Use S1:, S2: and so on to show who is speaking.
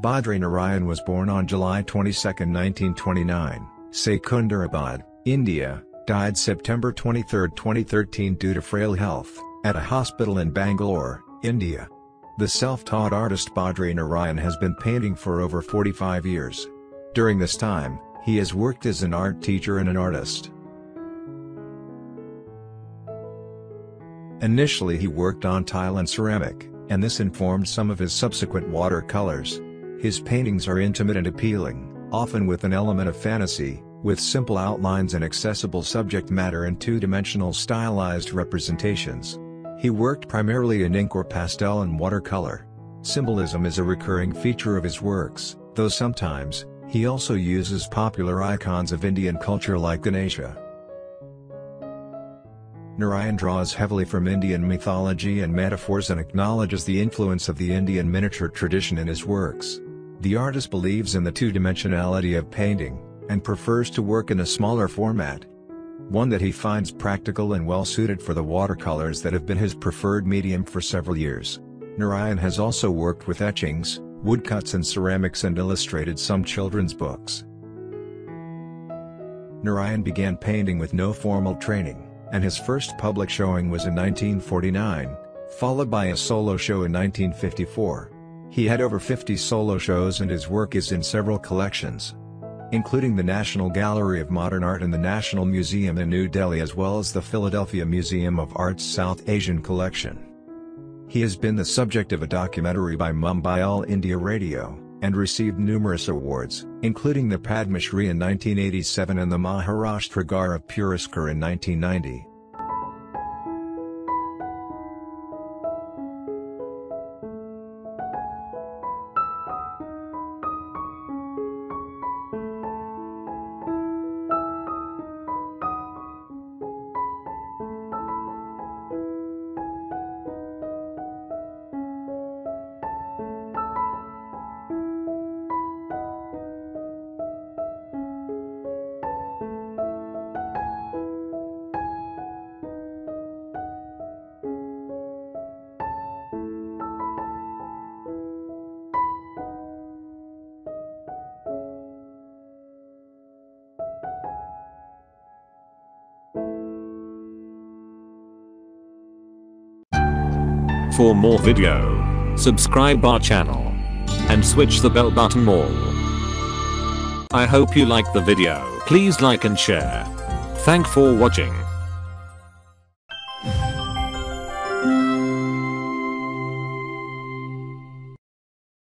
S1: Badri Narayan was born on July 22, 1929, Secunderabad, India, died September 23, 2013 due to frail health, at a hospital in Bangalore, India. The self-taught artist Badri Narayan has been painting for over 45 years. During this time, he has worked as an art teacher and an artist. Initially he worked on tile and ceramic, and this informed some of his subsequent watercolors. His paintings are intimate and appealing, often with an element of fantasy, with simple outlines and accessible subject matter and two-dimensional stylized representations. He worked primarily in ink or pastel and watercolor. Symbolism is a recurring feature of his works, though sometimes, he also uses popular icons of Indian culture like Ganesha. Narayan draws heavily from Indian mythology and metaphors and acknowledges the influence of the Indian miniature tradition in his works. The artist believes in the two-dimensionality of painting, and prefers to work in a smaller format. One that he finds practical and well-suited for the watercolors that have been his preferred medium for several years. Narayan has also worked with etchings, woodcuts and ceramics and illustrated some children's books. Narayan began painting with no formal training and his first public showing was in 1949, followed by a solo show in 1954. He had over 50 solo shows and his work is in several collections, including the National Gallery of Modern Art and the National Museum in New Delhi as well as the Philadelphia Museum of Art's South Asian Collection. He has been the subject of a documentary by Mumbai All India Radio, and received numerous awards, including the Padma Shri in 1987 and the Maharashtra Gaurav Puraskar in 1990.
S2: For more video, subscribe our channel and switch the bell button more. I hope you like the video. Please like and share. Thank for watching.